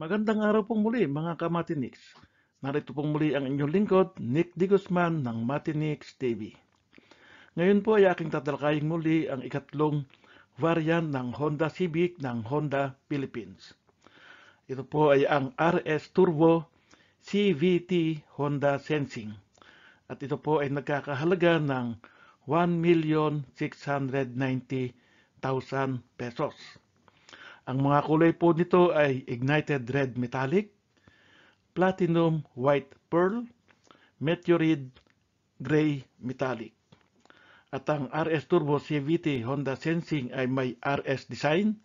Magandang araw pong muli mga ka-Matinix. Narito pong muli ang inyong lingkod, Nick D. Guzman ng Matinix TV. Ngayon po ay aking tatalakaying muli ang ikatlong variant ng Honda Civic ng Honda Philippines. Ito po ay ang RS Turbo CVT Honda Sensing. At ito po ay nagkakahalaga ng 1,690,000 pesos. Ang mga kulay po nito ay Ignited Red Metallic, Platinum White Pearl, Meteorite Gray Metallic. At ang RS Turbo CVT Honda Sensing ay may RS design,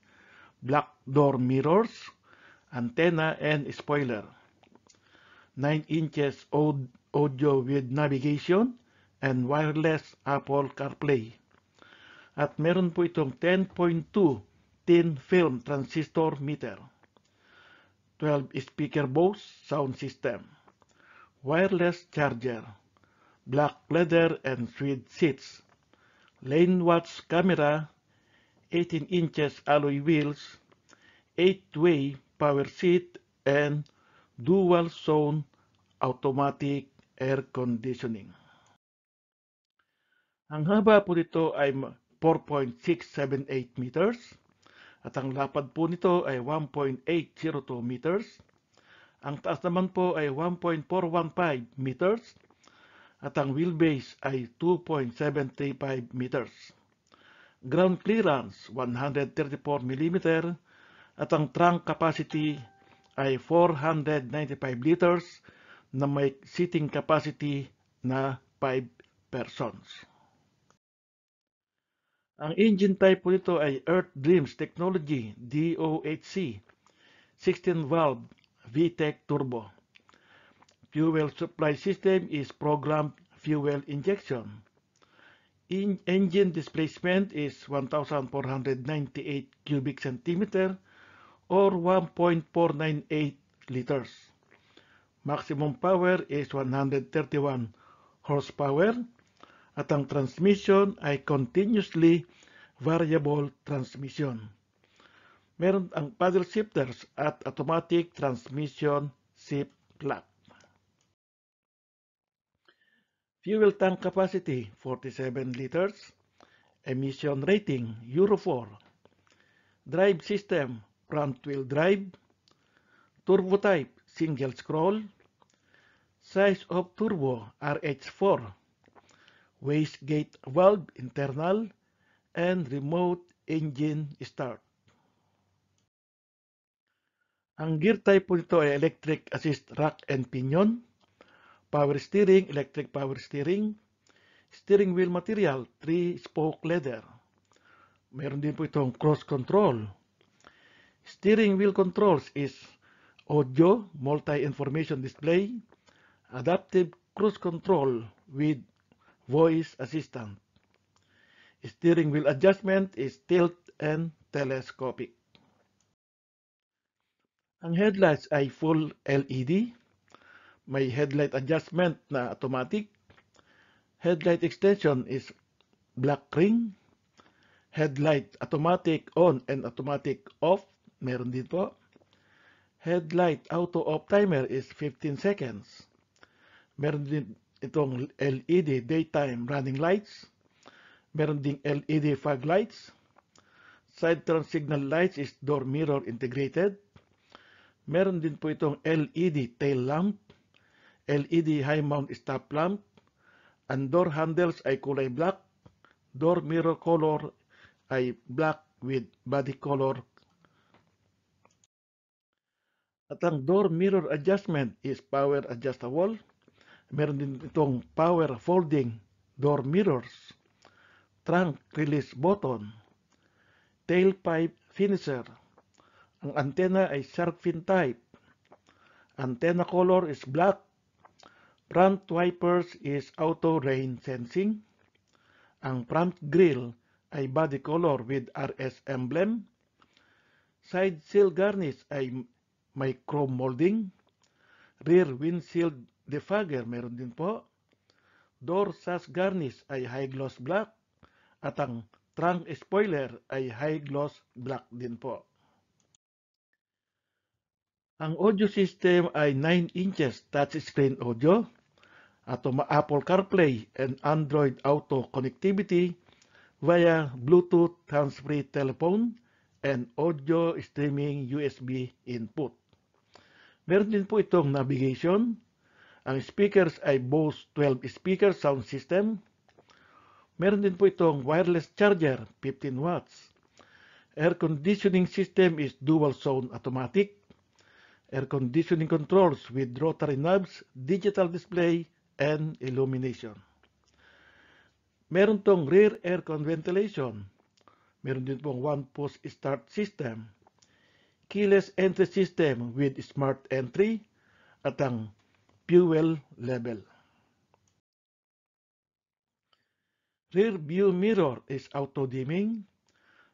black door mirrors, antenna and spoiler. 9 inches audio with navigation and wireless Apple CarPlay. At meron po itong 10.2 thin film transistor meter, 12 speaker Bose sound system, wireless charger, black leather and suede seats, lane watch camera, 18 inches alloy wheels, 8-way power seat, and dual zone automatic air conditioning. Ang haba po nito ay 4.678 meters at ang lapad po nito ay 1.802 meters. Ang taas naman po ay 1.415 meters at ang wheelbase ay 2.735 meters. Ground clearance 134 mm at ang trunk capacity ay 495 liters na may seating capacity na 5 persons. Ang engine type po nito ay Earth Dreams Technology DOHC 16-valve VTEC Turbo. Fuel supply system is programmed fuel injection. In engine displacement is 1,498 cubic centimeter or 1.498 liters. Maximum power is 131 horsepower at ang transmission ay continuously variable transmission. Meron ang paddle shifters at automatic transmission shift lock. Fuel tank capacity 47 liters. Emission rating Euro 4. Drive system front wheel drive. Turbo type single scroll. Size of turbo RH4 wastegate valve internal, and remote engine start. Ang gear type nito ay electric assist rack and pinion, power steering, electric power steering, steering wheel material, 3-spoke leather. Meron din po itong cross control. Steering wheel controls is audio, multi-information display, adaptive cruise control with voice assistant. Steering wheel adjustment is tilt and telescopic. Ang headlights ay full LED. May headlight adjustment na automatic. Headlight extension is black ring. Headlight automatic on and automatic off. Meron din po. Headlight auto off timer is 15 seconds. Meron din itong LED daytime running lights. Meron ding LED fog lights. Side turn signal lights is door mirror integrated. Meron din po itong LED tail lamp, LED high mount stop lamp, and door handles ay kulay black. Door mirror color ay black with body color. At ang door mirror adjustment is power adjustable. Meron din itong power folding door mirrors, trunk release button, tailpipe finisher. Ang antenna ay shark fin type. Antenna color is black. Front wipers is auto rain sensing. Ang front grille ay body color with RS emblem. Side sill garnish ay may chrome molding. Rear windshield defogger meron din po. Door sash garnish ay high gloss black. At ang trunk spoiler ay high gloss black din po. Ang audio system ay 9 inches touchscreen audio at Apple CarPlay and Android Auto connectivity via Bluetooth hands-free telephone and audio streaming USB input. Meron din po itong navigation. Ang speakers ay Bose 12 speaker sound system. Meron din po itong wireless charger, 15 watts. Air conditioning system is dual zone automatic air conditioning controls with rotary knobs, digital display, and illumination. Meron tong rear aircon ventilation. Meron din pong one-post start system. Keyless entry system with smart entry at ang fuel level. Rear view mirror is auto-dimming.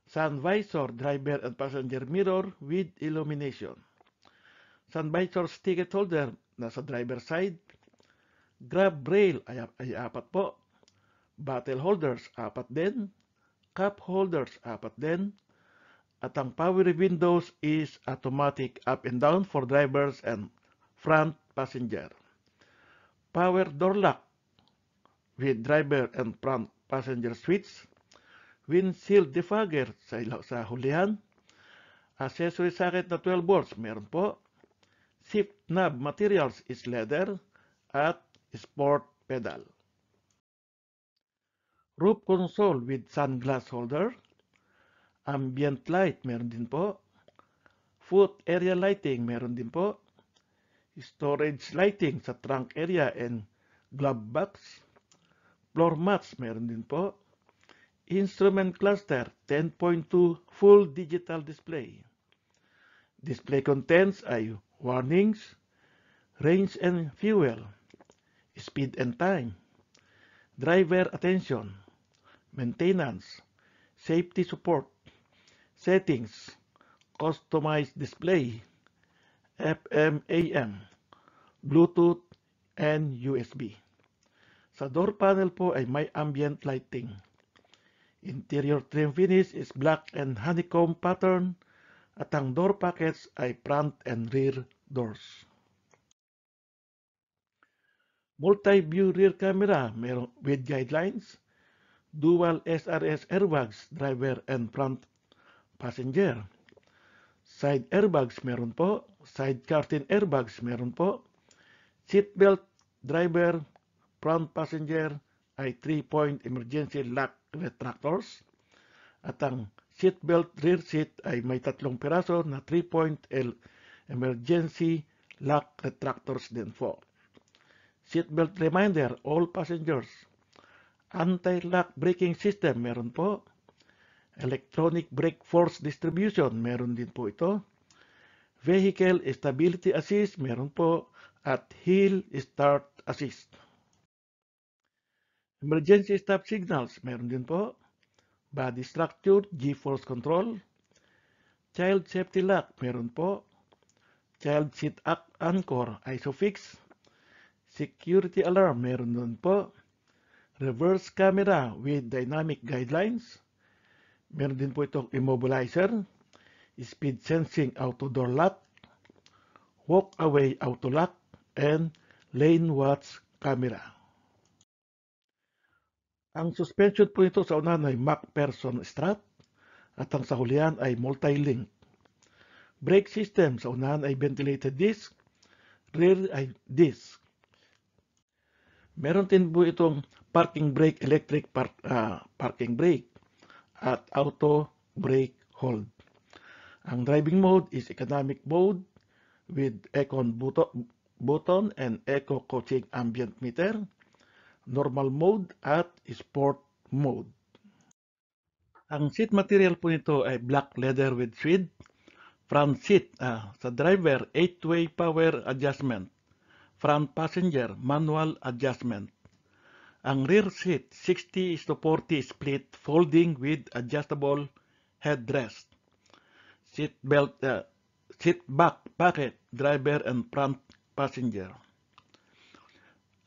Sun visor, driver and passenger mirror with illumination. Sun visor ticket holder nasa driver side. Grab rail ay, ay apat po. Bottle holders apat din. Cup holders apat din. At ang power windows is automatic up and down for drivers and front passenger. Power door lock with driver and front passenger switch. Windshield defogger sa, sa hulihan. Accessory socket na 12 volts meron po. Shift knob materials is leather at sport pedal. Roof console with sunglass holder. Ambient light meron din po. Foot area lighting meron din po. Storage lighting sa trunk area and glove box. Floor mats meron din po. Instrument cluster 10.2 full digital display. Display contents ay warnings, range and fuel, speed and time, driver attention, maintenance, safety support, settings, customized display, FM AM, Bluetooth, and USB. Sa door panel po ay may ambient lighting. Interior trim finish is black and honeycomb pattern at ang door pockets ay front and rear doors. Multi-view rear camera meron with guidelines, dual SRS airbags, driver and front passenger. Side airbags meron po, side curtain airbags meron po, seatbelt, driver, front passenger ay 3-point emergency lock retractors at ang seatbelt rear seat ay may tatlong piraso na 3-point emergency lock retractors din po. Seatbelt reminder, all passengers. Anti-lock braking system, meron po. Electronic brake force distribution, meron din po ito. Vehicle stability assist, meron po. At hill start assist. Emergency stop signals, meron din po. Body structure, G-force control, child safety lock, meron po, child seat anchor, isofix, security alarm, meron nun po, reverse camera with dynamic guidelines, meron din po itong immobilizer, speed sensing auto door lock, walk away auto lock, and lane watch camera. Ang suspension po ito sa unahan ay MacPherson strap at ang sa hulihan ay multi-link. Brake system sa unahan ay ventilated disc, rear ay disc. Meron din po itong parking brake, electric park, uh, parking brake at auto brake hold. Ang driving mode is economic mode with Econ button and Eco Coaching Ambient Meter normal mode at sport mode. Ang seat material po nito ay black leather with suede. Front seat ah, sa driver 8-way power adjustment. Front passenger manual adjustment. Ang rear seat 60 is to 40 split folding with adjustable headrest. Seat belt uh, seat back pocket driver and front passenger.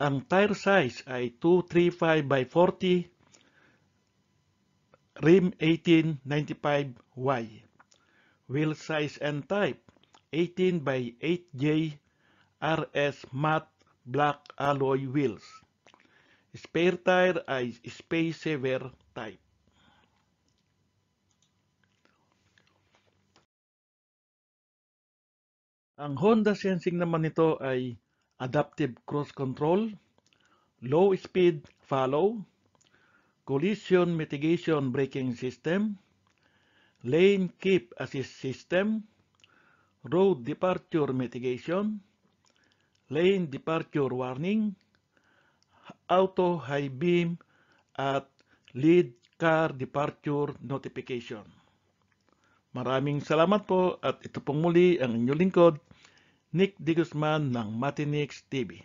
Ang tire size ay 235 by 40, rim 1895Y. Wheel size and type 18 by 8J RS matte black alloy wheels. Spare tire ay space saver type. Ang Honda Sensing naman nito ay adaptive cruise control, low speed follow, collision mitigation braking system, lane keep assist system, road departure mitigation, lane departure warning, auto high beam at lead car departure notification. Maraming salamat po at ito pong muli ang inyong lingkod, Nick D. Guzman ng Matinix TV.